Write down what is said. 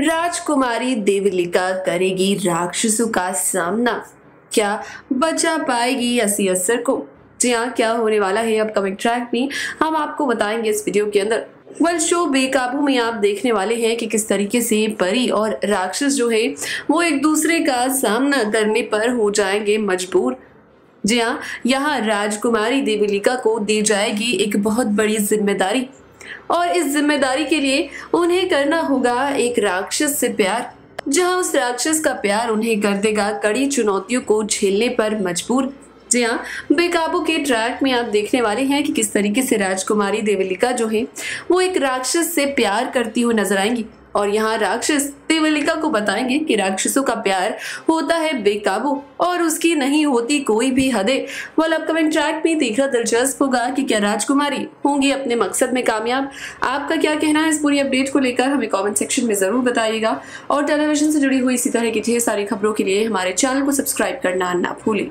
राजकुमारी देवलिका करेगी राक्षसों का सामना। क्या बचा पाएगी असी असर को? जी हाँ क्या होने वाला है अपकमिंग ट्रैक में? हम आपको बताएँगे इस वीडियो के अंदर। वेल शो बेकाबू में आप देखने वाले हैं कि किस तरीके से परी और राक्षस जो है, वो एक दूसरे का सामना करने पर हो जाएँगे मजबूर। जी हाँ यहाँ राजकुमारी देवलिका को दी जाएगी एक बहुत बड़ी ज़िम्मेदारी। और इस ज़िम्मेदारी के लिए उन्हें करना होगा एक राक्षस से प्यार। जहाँ उस राक्षस का प्यार उन्हें कर देगा, कड़ी चुनौतियों को झेलने पर मजबूर। जी हाँ बेकाबू के ट्रैक में आप देखने वाले हैं कि किस तरीके से राजकुमारी देवलिका जो है, वो एक राक्षस से प्यार करती हुई नज़र आएँगी। और यहाँ राक्षस देवलिका को बताएँगे कि राक्षसों का प्यार होता है बेकाबू और उसकी नहीं होती कोई भी हदे। वाल अपकमिंग ट्रैक में देखना दिलचस्प होगा कि क्या राजकुमारी होंगी अपने मकसद में कामयाब। आपका क्या कहना है? इस पूरी अपडेट को लेकर हमें कॉमेंट सेक्शन में ज़रूर बताइएगा। और टेलीविज़न से जुड़ी हुई इसी तरह की ढेर सारी खबरों के लिए हमारे चैनल को सब्सक्राइब करना ना भूलें।